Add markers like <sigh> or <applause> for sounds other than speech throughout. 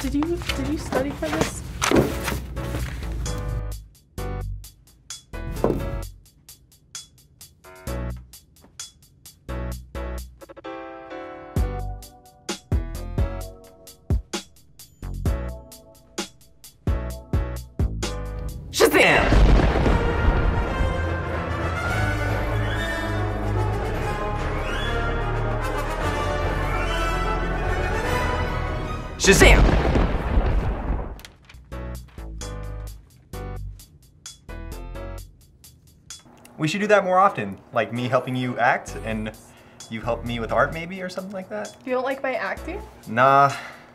Did you did you study for this? Shazam! Shazam! We should do that more often, like me helping you act and you help me with art maybe or something like that. You don't like my acting? Nah,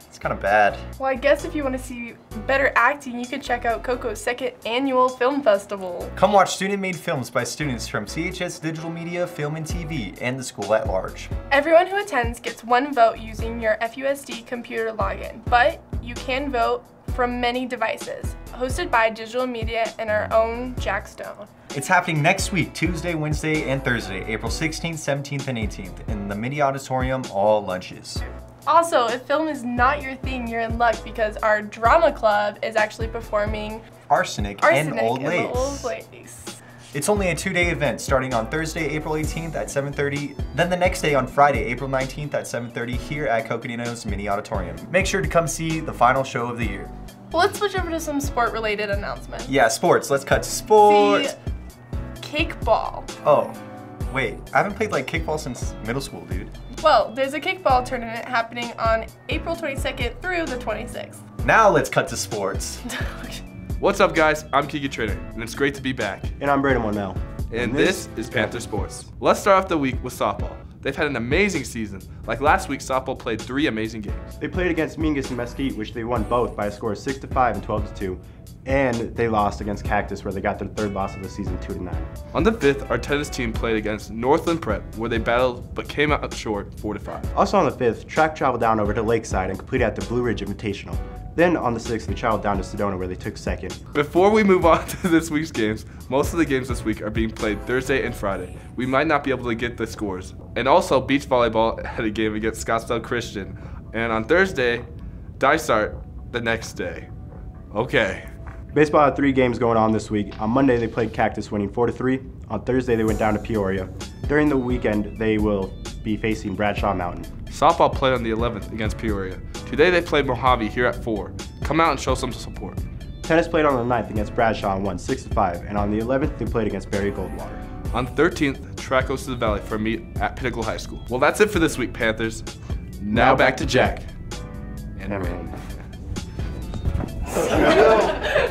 it's kind of bad. Well, I guess if you want to see better acting, you could check out Coco's second annual film festival. Come watch student-made films by students from CHS Digital Media, Film and TV, and the school at large. Everyone who attends gets one vote using your FUSD computer login, but you can vote from many devices. Hosted by Digital Media and our own Jack Stone. It's happening next week, Tuesday, Wednesday, and Thursday, April 16th, 17th, and 18th, in the Mini Auditorium, all lunches. Also, if film is not your thing, you're in luck because our drama club is actually performing Arsenic, Arsenic and Old and the Lace. Old Lace. It's only a two-day event starting on Thursday, April 18th at 7.30, then the next day on Friday, April 19th at 7.30 here at Coconino's Mini Auditorium. Make sure to come see the final show of the year. Well, let's switch over to some sport-related announcements. Yeah, sports. Let's cut to sports. The kickball. Oh, wait. I haven't played like kickball since middle school, dude. Well, there's a kickball tournament happening on April 22nd through the 26th. Now let's cut to sports. <laughs> What's up, guys? I'm Keegan Trainor, and it's great to be back. And I'm Brayden Monell. And this is Panther Sports. Let's start off the week with softball. They've had an amazing season. Like last week, softball played three amazing games. They played against Mingus and Mesquite, which they won both by a score of 6 to 5 and 12 to 2. And they lost against Cactus, where they got their third loss of the season, 2 to 9. On the 5th, our tennis team played against Northland Prep, where they battled but came out short 4 to 5. Also on the 5th, track traveled down over to Lakeside and completed at the Blue Ridge Invitational. Then on the 6th, they traveled down to Sedona, where they took second. Before we move on <laughs> to this week's games, most of the games this week are being played Thursday and Friday. We might not be able to get the scores. And also, beach volleyball <laughs> had a game against Scottsdale Christian. And on Thursday, Dysart the next day. Okay. Baseball had three games going on this week. On Monday, they played Cactus, winning 4 to 3. On Thursday, they went down to Peoria. During the weekend, they will be facing Bradshaw Mountain. Softball played on the 11th against Peoria. Today they played Mohave here at 4. Come out and show some support. Tennis played on the 9th against Bradshaw and won 6 to 5. And on the 11th, they played against Barry Goldwater. On 13th, track goes to the Valley for a meet at Pinnacle High School. Well, that's it for this week, Panthers. Now, back to Jack. And Randy.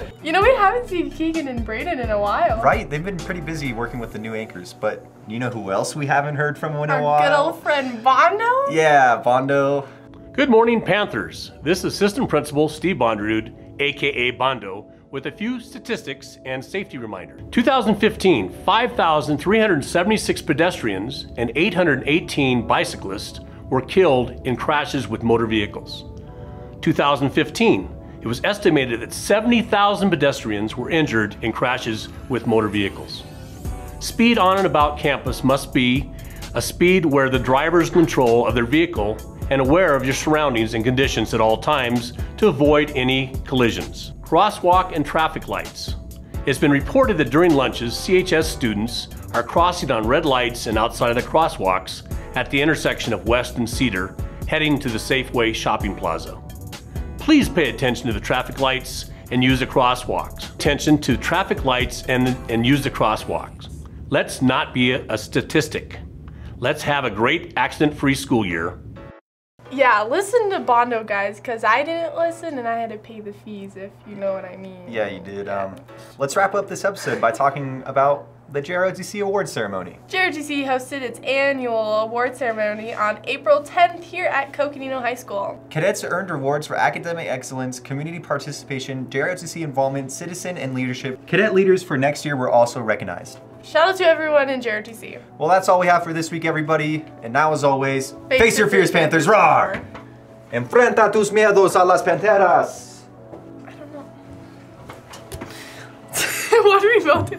<laughs> You know, we haven't seen Keegan and Brayden in a while. Right, they've been pretty busy working with the new anchors, but you know who else we haven't heard from in a while? Our good old friend Bondo. Yeah, Bondo. Good morning, Panthers. This is Assistant Principal Steve Bonderud, aka Bondo, with a few statistics and safety reminder. 2015, 5,376 pedestrians and 818 bicyclists were killed in crashes with motor vehicles. 2015, it was estimated that 70,000 pedestrians were injured in crashes with motor vehicles. Speed on and about campus must be a speed where the driver's control of their vehicle and aware of your surroundings and conditions at all times to avoid any collisions. Crosswalk and traffic lights. It's been reported that during lunches, CHS students are crossing on red lights and outside of the crosswalks at the intersection of West and Cedar, heading to the Safeway shopping plaza. Please pay attention to the traffic lights and use the crosswalks. Attention to traffic lights and, and use the crosswalks. Let's not be a, a statistic. Let's have a great accident-free school year. Yeah, listen to Bondo, guys, because I didn't listen and I had to pay the fees, if you know what I mean. Yeah, you did. Um, let's wrap up this episode by talking about the JROTC Awards ceremony. JROTC hosted its annual award ceremony on April 10th here at Coconino High School. Cadets earned rewards for academic excellence, community participation, JROTC involvement, citizen, and leadership. Cadet leaders for next year were also recognized. Shout out to everyone in JROTC. Well, that's all we have for this week, everybody. And now, as always, face, your fears, Panthers, roar! Enfrenta tus miedos a las panteras! I don't know. what are we about to?